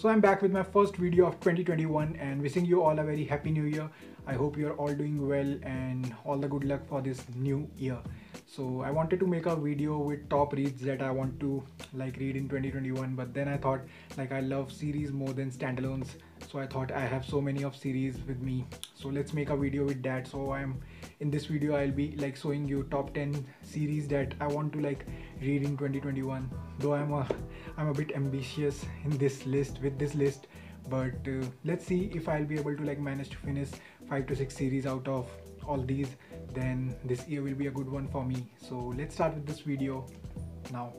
So I'm back with my first video of 2021 and wishing you all a very happy new year. I hope you're all doing well and all the good luck for this new year. So I wanted to make a video with top reads that I want to like read in 2021 but then I thought like I love series more than standalones so I thought I have so many of series with me. So let's make a video with that. So I'm in this video I'll be like showing you top 10 series that I want to like read in 2021 though I'm a I'm a bit ambitious in this list with this list but uh, let's see if I'll be able to like manage to finish 5 to 6 series out of all these then this year will be a good one for me. So let's start with this video now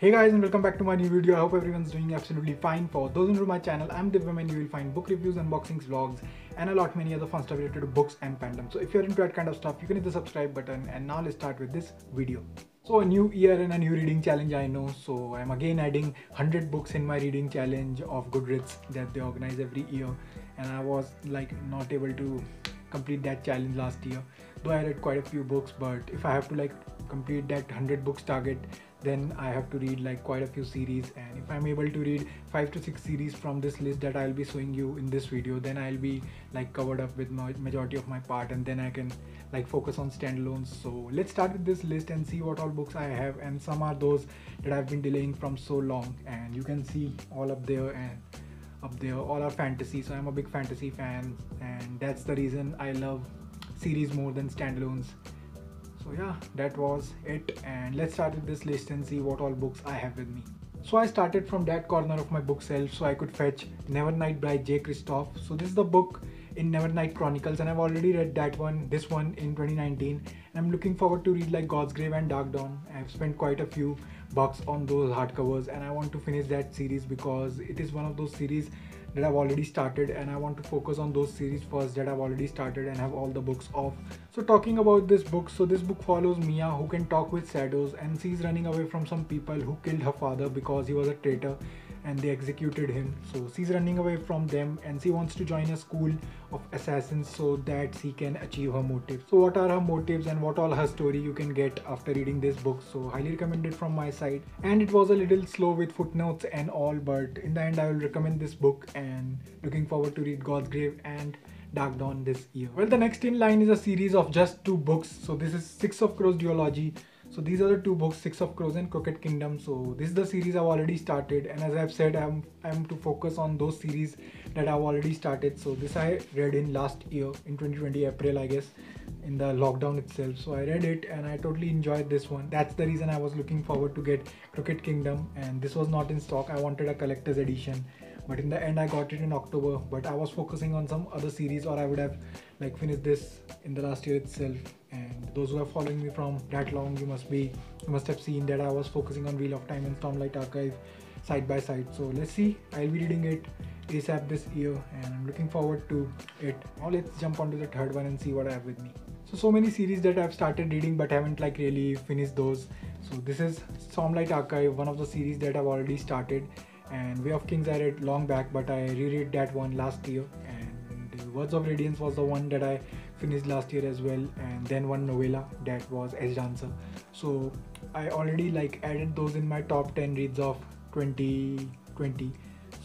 Hey guys and welcome back to my new video. I hope everyone's doing absolutely fine. For those new to my channel, I'm Divyam and you will find book reviews, unboxings, vlogs and a lot many other fun stuff related to books and fandom. So if you're into that kind of stuff, you can hit the subscribe button and now let's start with this video. So a new year and a new reading challenge I know. So I'm again adding 100 books in my reading challenge of Goodreads that they organize every year and I was like not able to complete that challenge last year though I read quite a few books but if I have to like complete that 100 books target then I have to read like quite a few series. And if I'm able to read 5 to 6 series from this list that I'll be showing you in this video then I'll be like covered up with my majority of my part and then I can like focus on standalones so let's start with this list and see what all books I have. And some are those that I've been delaying from so long. And you can see all up there and up there all are fantasy. So I'm a big fantasy fan and that's the reason I love series more than standalones so yeah that was it. And let's start with this list and see what all books I have with me. So I started from that corner of my bookshelf so I could fetch Nevernight by Jay Kristoff so this is the book in Nevernight Chronicles and I've already read that one this one in 2019 and I'm looking forward to read like Godsgrave and Darkdawn. I've spent quite a few bucks on those hardcovers and I want to finish that series because it is one of those series that I've already started and I want to focus on those series first that I've already started and have all the books off. So talking about this book, so this book follows Mia who can talk with shadows and she's running away from some people who killed her father because he was a traitor and they executed him. So she's running away from them and she wants to join a school of assassins so that she can achieve her motives. So what are her motives and what all her story you can get after reading this book. So highly recommended from my side. And it was a little slow with footnotes and all but in the end I will recommend this book and looking forward to read Godsgrave and Darkdawn this year. Well the next in line is a series of just two books. So this is Six of Crows duology so these are the two books six of crows and crooked kingdom. So this is the series i've already started. And as i've said i'm i'm to focus on those series that i've already started. So this i read in last year in 2020 april i guess in the lockdown itself. So i read it and i totally enjoyed this one. That's the reason i was looking forward to get crooked kingdom. And this was not in stock. I wanted a collector's edition. But in the end i got it in october. But i was focusing on some other series or i would have like finished this in the last year itself and those who are following me from that long you must be you must have seen that i was focusing on wheel of time and stormlight archive side by side. So let's see. I'll be reading it asap this year and i'm looking forward to it. Now let's jump onto the third one and see what i have with me. So so many series that i've started reading but haven't like really finished those. So this is stormlight archive one of the series that i've already started. And way of kings i read long back but i reread that one last year. And words of radiance was the one that i finished last year as well and then one novella that was Edgedancer so i already like added those in my top 10 reads of 2020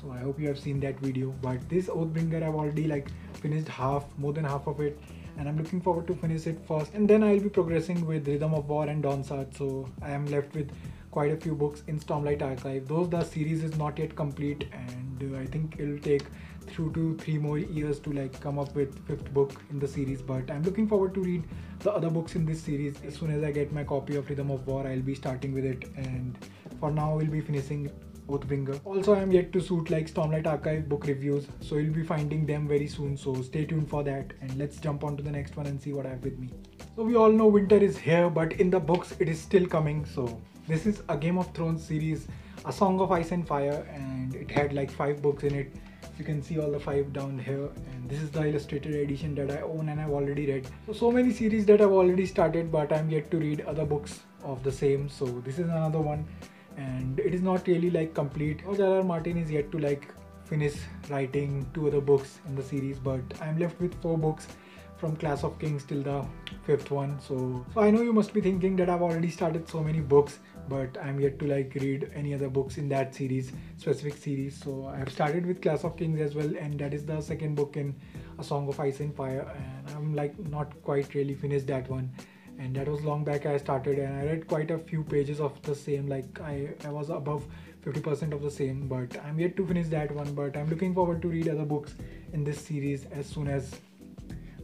so i hope you have seen that video. But this oathbringer i've already like finished half more than half of it and i'm looking forward to finish it first and then i'll be progressing with rhythm of war and Dawnshard so i am left with quite a few books in Stormlight Archive. Those the series is not yet complete and uh, I think it'll take two to three more years to like come up with fifth book in the series but I'm looking forward to read the other books in this series. As soon as I get my copy of Rhythm of War I'll be starting with it and for now we'll be finishing Oathbringer. Also, I am yet to shoot like Stormlight Archive book reviews, so you'll be finding them very soon. So stay tuned for that, and let's jump on to the next one and see what I have with me. So we all know winter is here, but in the books it is still coming. So this is a Game of Thrones series, A Song of Ice and Fire, and it had like five books in it. You can see all the five down here, and this is the illustrated edition that I own and I've already read. So, so many series that I've already started, but I'm yet to read other books of the same. So, this is another one, and it is not really like complete. George R. Martin is yet to like finish writing two other books in the series, but I'm left with four books from Clash of Kings till the fifth one. So, so I know you must be thinking that I've already started so many books, but I'm yet to like read any other books in that series, specific series. So I have started with Clash of Kings as well, and that is the second book in A Song of Ice and Fire, and I'm like not quite really finished that one. And that was long back I started, and I read quite a few pages of the same. Like I, I was above 50% of the same, but I'm yet to finish that one. But I'm looking forward to read other books in this series as soon as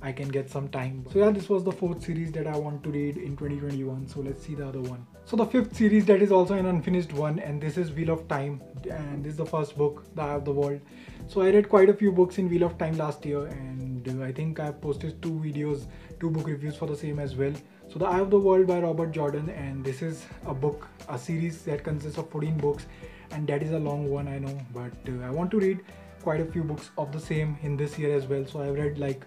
I can get some time. So yeah, this was the fourth series that I want to read in 2021. So let's see the other one. So the fifth series that is also an unfinished one and this is Wheel of Time and this is the first book, The Eye of the World. So I read quite a few books in Wheel of Time last year and I think I've posted two videos, two book reviews for the same as well. So The Eye of the World by Robert Jordan and this is a book, a series that consists of 14 books and that is a long one I know but uh, I want to read quite a few books of the same in this year as well. So I've read like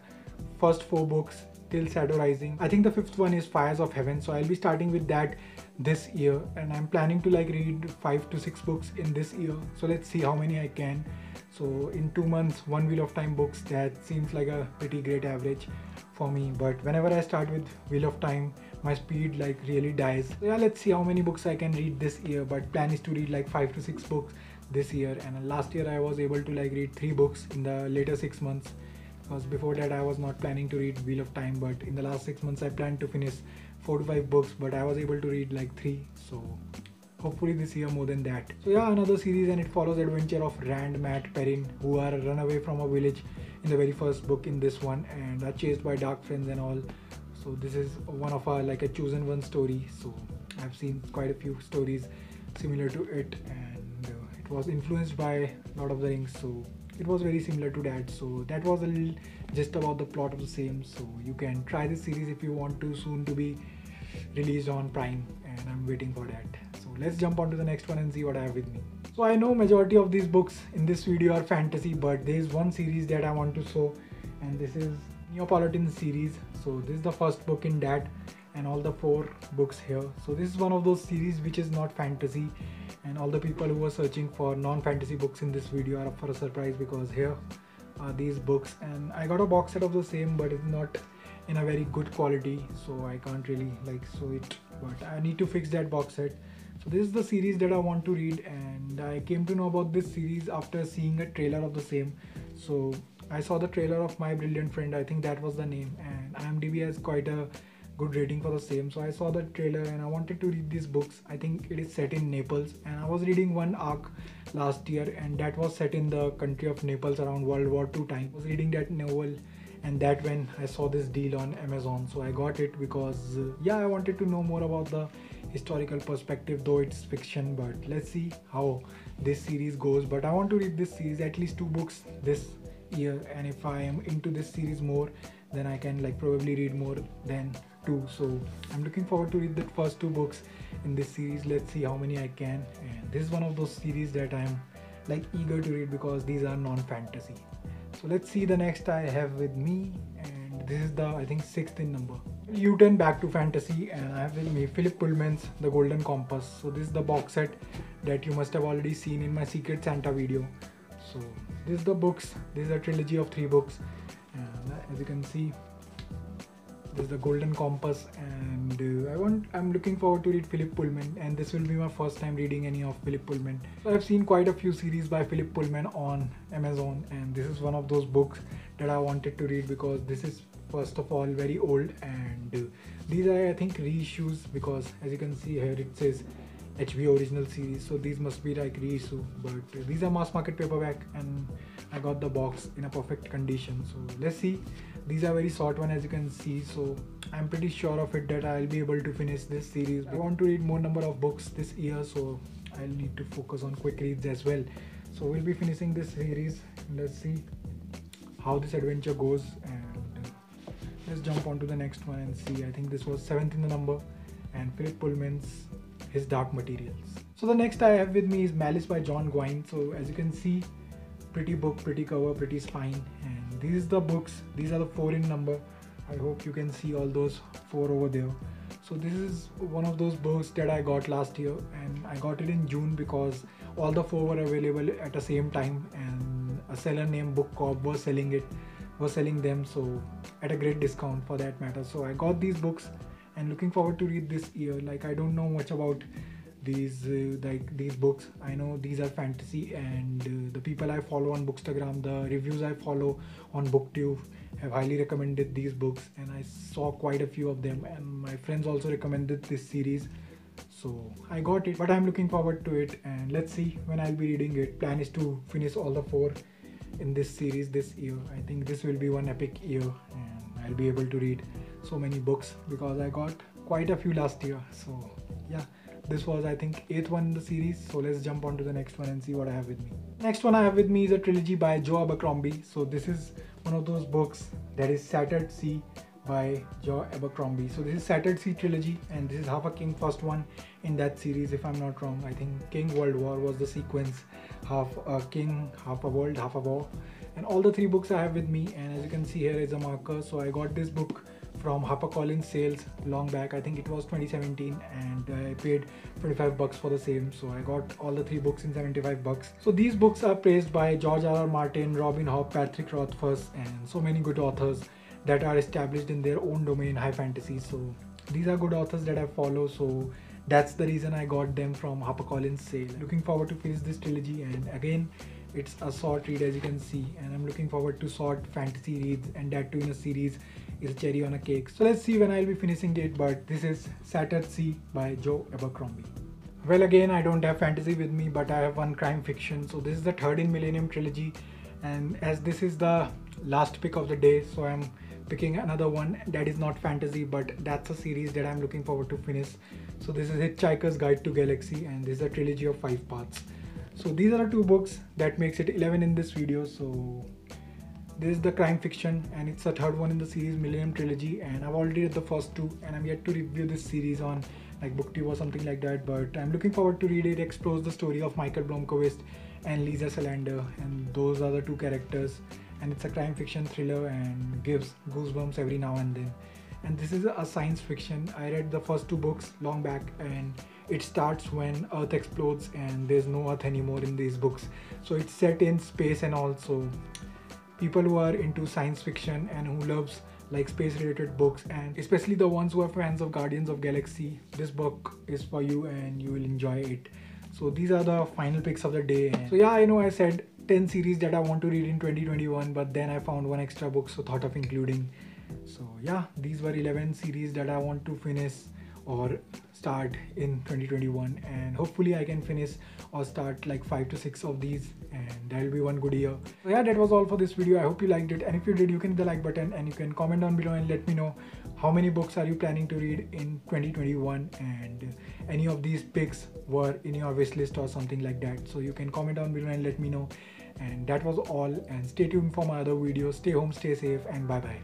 first four books till Shadow Rising. I think the fifth one is Fires of Heaven, so I'll be starting with that this year and I'm planning to like read five to six books in this year. So let's see how many I can. So in two months, one Wheel of Time books, that seems like a pretty great average for me. But whenever I start with Wheel of Time, my speed like really dies. So yeah, let's see how many books I can read this year. But plan is to read like five to six books this year. And last year I was able to like read three books in the later six months because before that I was not planning to read Wheel of Time but in the last six months I planned to finish four to five books but I was able to read like three so hopefully this year more than that. So yeah another series and it follows adventure of Rand, Mat, Perrin who are run away from a village in the very first book in this one and are chased by dark friends and all. So this is one of our like a chosen one story so I've seen quite a few stories similar to it and uh, it was influenced by Lord of the Rings so it was very similar to that so that was a little just about the plot of the same so you can try this series if you want to soon to be released on prime and i'm waiting for that. So let's jump on to the next one and see what i have with me. So i know majority of these books in this video are fantasy but there is one series that i want to show and this is neapolitan series. So this is the first book in that and all the four books here. So this is one of those series which is not fantasy and all the people who are searching for non-fantasy books in this video are up for a surprise because here are these books and I got a box set of the same but it's not in a very good quality so I can't really like show it but I need to fix that box set. So this is the series that I want to read and I came to know about this series after seeing a trailer of the same. So I saw the trailer of My Brilliant Friend I think that was the name and IMDb has quite a good rating for the same. So i saw the trailer and i wanted to read these books. I think it is set in naples and i was reading one arc last year and that was set in the country of naples around world war ii time. I was reading that novel and that when i saw this deal on amazon. So i got it because uh, yeah i wanted to know more about the historical perspective though it's fiction but let's see how this series goes. But i want to read this series at least two books this year. And if i am into this series more then i can like probably read more than two. So i'm looking forward to read the first two books in this series. Let's see how many i can. And this is one of those series that i'm like eager to read because these are non-fantasy so let's see the next i have with me. And this is the i think sixth in number. You turn back to fantasy. And i have with me philip pullman's the golden compass. So this is the box set that you must have already seen in my secret santa video. So this is the books. This is a trilogy of three books. And as you can see this is the golden compass and uh, i want i'm looking forward to read philip pullman and this will be my first time reading any of philip pullman. So i've seen quite a few series by philip pullman on amazon and this is one of those books that i wanted to read because this is first of all very old and uh, these are i think reissues because as you can see here it says HBO original series. So these must be like reissue but these are mass market paperback and I got the box in a perfect condition. So let's see. These are very short one as you can see. So i'm pretty sure of it that i'll be able to finish this series. I want to read more number of books this year so i'll need to focus on quick reads as well. So we'll be finishing this series. Let's see how this adventure goes and let's jump on to the next one and see. I think this was seventh in the number and philip pullman's his dark materials. So the next i have with me is malice by john gwynne. So as you can see pretty book pretty cover pretty spine. And these are the books these are the four in number. I hope you can see all those four over there. So this is one of those books that i got last year. And i got it in june because all the four were available at the same time. And a seller named book corp was selling it was selling them. So at a great discount for that matter. So i got these books and looking forward to read this year. Like i don't know much about these uh, like these books. I know these are fantasy and uh, the people i follow on bookstagram the reviews i follow on booktube have highly recommended these books and i saw quite a few of them and my friends also recommended this series. So i got it but i'm looking forward to it and let's see when i'll be reading it. Plan is to finish all the four in this series this year. I think this will be one epic year and i'll be able to read so many books because i got quite a few last year so yeah this was i think eighth one in the series so let's jump on to the next one and see what i have with me next one i have with me is a trilogy by joe abercrombie so this is one of those books that is Shattered Sea by Joe Abercrombie. So this is Shattered Sea trilogy and this is Half a King first one in that series if I'm not wrong. I think King World War was the sequence, half a king, half a world, half a war. And all the three books I have with me and as you can see here is a marker. So I got this book from HarperCollins sales long back. I think it was 2017 and I paid 25 bucks for the same. So I got all the three books in 75 bucks. So these books are praised by George R. R. Martin, Robin Hobb, Patrick Rothfuss and so many good authors that are established in their own domain high fantasy. So these are good authors that I follow. So that's the reason I got them from HarperCollins sale. Looking forward to finish this trilogy and again it's a short read as you can see and I'm looking forward to short fantasy reads and that too in a series is cherry on a cake. So let's see when I'll be finishing it but this is Shattered Sea by Joe Abercrombie. Well again I don't have fantasy with me but I have one crime fiction. So this is the third in Millennium Trilogy and as this is the last pick of the day so I'm picking another one that is not fantasy but that's a series that I'm looking forward to finish. So this is Hitchhiker's Guide to Galaxy and this is a trilogy of five parts. So these are the two books that makes it 11 in this video. So this is the crime fiction and it's the third one in the series Millennium Trilogy and I've already read the first two and I'm yet to review this series on like booktube or something like that but I'm looking forward to read it. explores the story of Michael Blomkvist and Lisa Salander and those are the two characters and it's a crime fiction thriller and gives goosebumps every now and then. And this is a science fiction. I read the first two books long back and it starts when earth explodes and there's no earth anymore in these books. So it's set in space and also people who are into science fiction and who loves like space related books and especially the ones who are fans of guardians of galaxy this book is for you and you will enjoy it. So these are the final picks of the day so yeah i know i said 10 series that i want to read in 2021 but then i found one extra book so thought of including. So yeah these were 11 series that i want to finish or start in 2021 and hopefully I can finish or start like 5 to 6 of these and that'll be one good year. So yeah that was all for this video. I hope you liked it and if you did you can hit the like button and you can comment down below and let me know how many books are you planning to read in 2021 and any of these picks were in your wish list or something like that. So you can comment down below and let me know and that was all and stay tuned for my other videos. Stay home, stay safe and bye bye.